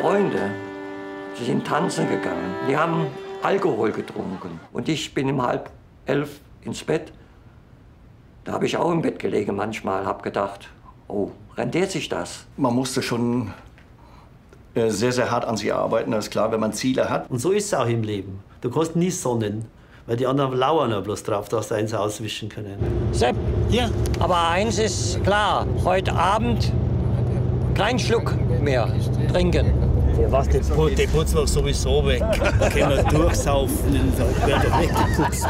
Freunde, die sind tanzen gegangen. Die haben Alkohol getrunken. Und ich bin um halb elf ins Bett. Da habe ich auch im Bett gelegen manchmal, habe gedacht, oh, rendiert sich das? Man musste schon äh, sehr, sehr hart an sich arbeiten, das ist klar, wenn man Ziele hat. Und so ist es auch im Leben. Du kannst nie sonnen, weil die anderen lauern ja bloß drauf, dass sie eins auswischen können. Sepp, Ja, aber eins ist klar, heute Abend kein Schluck mehr trinken. was, den, Put, den putzen wir sowieso weg. Da können wir durchsaufen und dann wird er weggeputzt.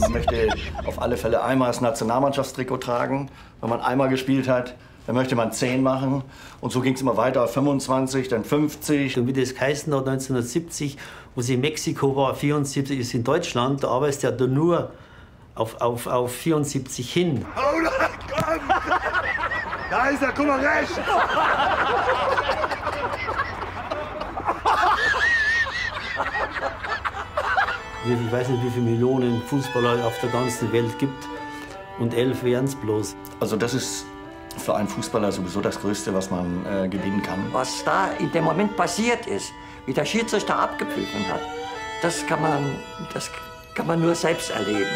Man möchte auf alle Fälle einmal das Nationalmannschaftstrikot tragen. Wenn man einmal gespielt hat, dann möchte man 10 machen. Und so ging es immer weiter, 25, dann 50. Und wie das geheißen hat 1970, wo sie in Mexiko war, 74 ist in Deutschland, da arbeitest du ja nur auf, auf, auf 74 hin. Da ist er, guck mal rechts! Ich weiß nicht, wie viele Millionen Fußballer auf der ganzen Welt gibt. Und elf wären es bloß. Also das ist für einen Fußballer sowieso das Größte, was man äh, gewinnen kann. Was da in dem Moment passiert ist, wie der Schiedsrichter abgepfiffen hat, das kann man, das kann man nur selbst erleben.